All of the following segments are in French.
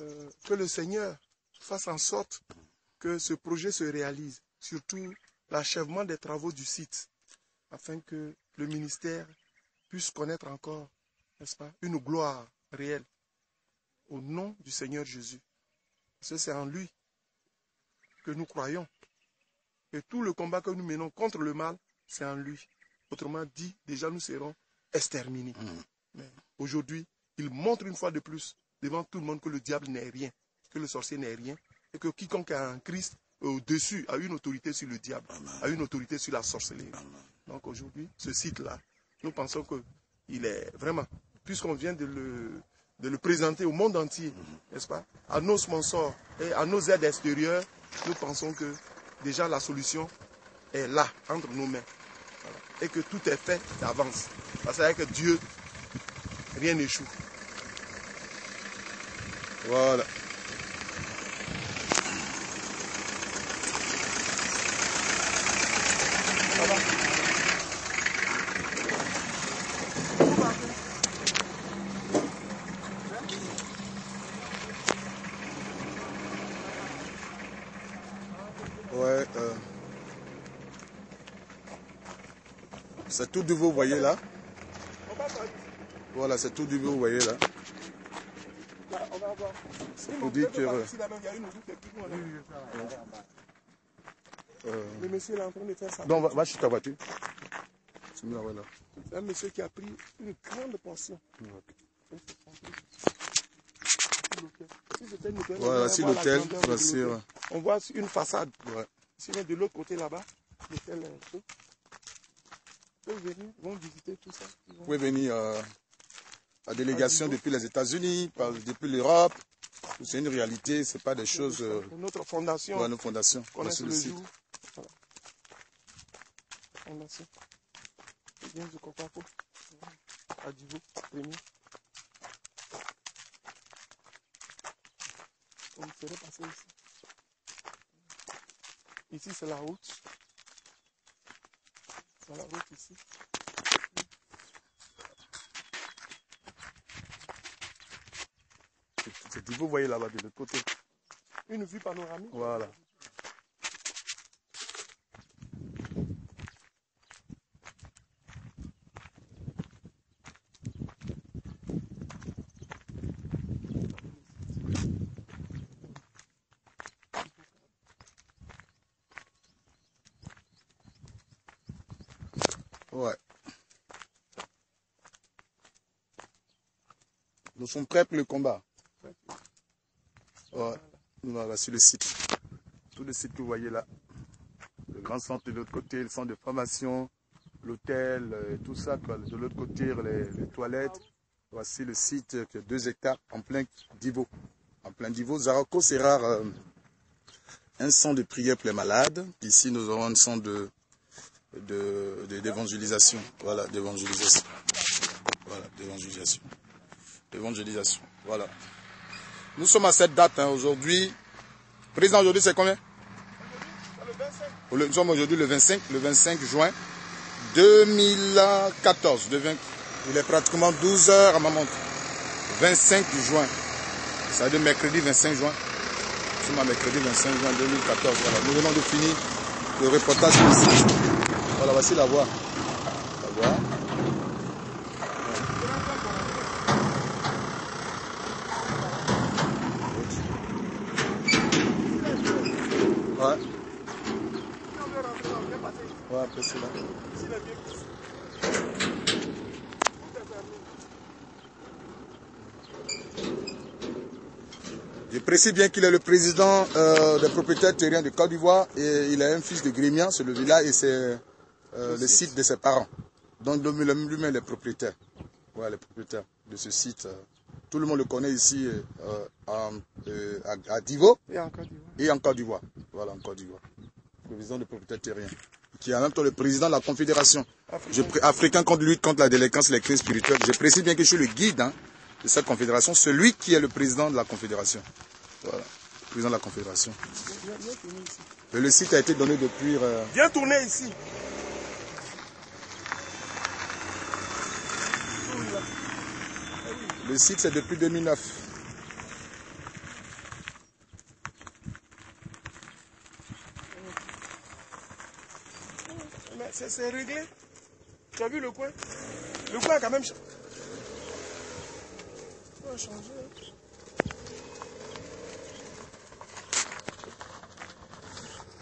euh, que le Seigneur fasse en sorte que ce projet se réalise, surtout l'achèvement des travaux du site, afin que le ministère puisse connaître encore, n'est-ce pas, une gloire réelle au nom du Seigneur Jésus. Parce que c'est en lui que nous croyons. Et tout le combat que nous menons contre le mal, c'est en lui. Autrement dit, déjà nous serons exterminés. Mais aujourd'hui, il montre une fois de plus devant tout le monde que le diable n'est rien, que le sorcier n'est rien, et que quiconque a un Christ au-dessus a une autorité sur le diable, a une autorité sur la sorcellerie. Donc aujourd'hui, ce site-là, nous pensons qu'il est vraiment, puisqu'on vient de le, de le présenter au monde entier, n'est-ce pas, à nos sponsors et à nos aides extérieures, nous pensons que déjà la solution est là, entre nos mains. Voilà. Et que tout est fait d'avance. Parce que Dieu, rien n'échoue. Voilà. Ouais. euh, C'est tout nouveau, vous voyez là. Voilà, c'est tout nouveau, vous voyez là. Là, on va voir. C'est pour dire que. Ici, là-bas, il y a une route qui est plus loin, là. euh, Le monsieur est en train de faire ça. Donc, va, va chez ta voiture. C'est là. C'est un monsieur qui a pris une grande portion. Si c'était une hôtel, on Voilà, c'est l'hôtel. On voit une façade. Ouais. Sinon, de l'autre côté là-bas, l'hôtel. Ils peuvent venir, vont visiter tout ça. Vous vont- pouvez venir euh, à délégation depuis les États-Unis, par- depuis l'Europe. C'est une réalité, c'est pas des choses. Euh, Notre fondation, pour nos fondations. connaître Voici le le site. Voilà. Fondation. Bien du Copaco. À Divo, premier. On serait passé ici. Ici, c'est la route. C'est la route ici. Vous voyez là-bas de l'autre côté. Une vue panoramique. Voilà. Ouais. Nous sommes prêts pour le combat. Ouais. Voilà, sur le site. Tout le site que vous voyez là. Le grand centre de l'autre côté, le centre de formation, l'hôtel, euh, tout ça. De l'autre côté, les, toilettes. Voici le site euh, qui est 2 hectares en plein Divo. En plein Divo. Zaraco, c'est rare. euh, un centre de prière pour les malades. Ici, nous aurons un centre de de- de- d'évangélisation. Voilà, d'évangélisation. Voilà, d'évangélisation. D'évangélisation. Voilà. Nous sommes à cette date hein, aujourd'hui. Président, aujourd'hui c'est combien? Le- Nous sommes aujourd'hui le 25, le 25 juin 2014. Le 20 il est pratiquement 12 heures à ma montre. 25 juin. Ça veut dire mercredi 25 juin. Nous sommes à mercredi 25 juin 2014. Voilà. Nous venons de finir le reportage site. Voilà, voici la voie. La voie. Ouais. Ouais, après c'est là. Je précise bien qu'il est le président euh, des propriétaires terriens de Côte d'Ivoire et il a un fils de Grémian, c'est le village et c'est euh, le site de ses parents. Donc lui-même est propriétaire. Ouais, les propriétaires de ce site. euh, tout le monde le connaît ici à, à Divo et en Côte d'Ivoire. Voilà, en Côte d'Ivoire. Président de propriétaire terrien. Qui est en même temps le président de la Confédération je, pré- africain contre lutte contre la délinquance et les crimes spirituels. Je précise bien que je suis le guide hein, de cette confédération, celui qui est le président de la Confédération. Voilà, président de la Confédération. Et le site a été donné depuis. euh, Viens tourner ici. le site, c'est depuis 2009. C'est réglé. Tu as vu le coin? Le coin a quand même changé. Hein.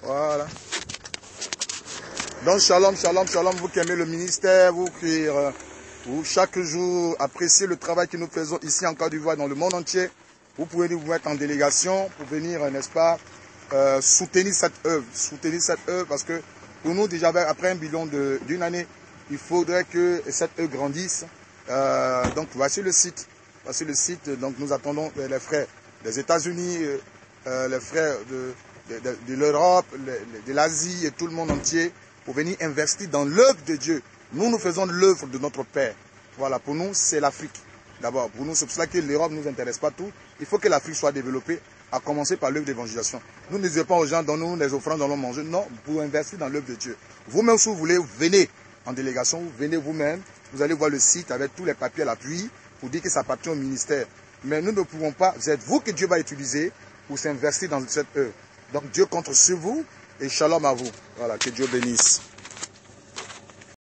Voilà. Donc, shalom, shalom, shalom, vous qui aimez le ministère, vous qui, euh, vous, chaque jour, appréciez le travail que nous faisons ici en Côte d'Ivoire, dans le monde entier. Vous pouvez vous mettre en délégation pour venir, euh, n'est-ce pas, euh, soutenir cette œuvre, soutenir cette œuvre, parce que pour nous, déjà, après un bilan d'une année, il faudrait que cette œuvre grandisse. Euh, donc, voici le site. Voici le site. Donc, nous attendons euh, les frères des États-Unis, euh, les frères de, l'Europe, le- le- de l'Asie et tout le monde entier pour venir investir dans l'œuvre de Dieu. Nous, nous faisons l'œuvre de notre Père. Voilà, pour nous, c'est l'Afrique. D'abord, pour nous, c'est pour cela que l'Europe ne nous intéresse pas tout. Il faut que l'Afrique soit développée, à commencer par l'œuvre d'évangélisation. Nous ne disons pas aux gens, donnons-nous les offrandes, donnons manger. Non, pour investir dans l'œuvre de Dieu. Vous-même, si vous voulez, venez en délégation, venez vous-même. Vous allez voir le site avec tous les papiers à l'appui pour dire que ça appartient au ministère. Mais nous ne pouvons pas, c'est vous que Dieu va utiliser pour s'investir dans cette œuvre. Donc Dieu compte sur vous et shalom à vous. Voilà, que Dieu bénisse.